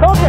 Go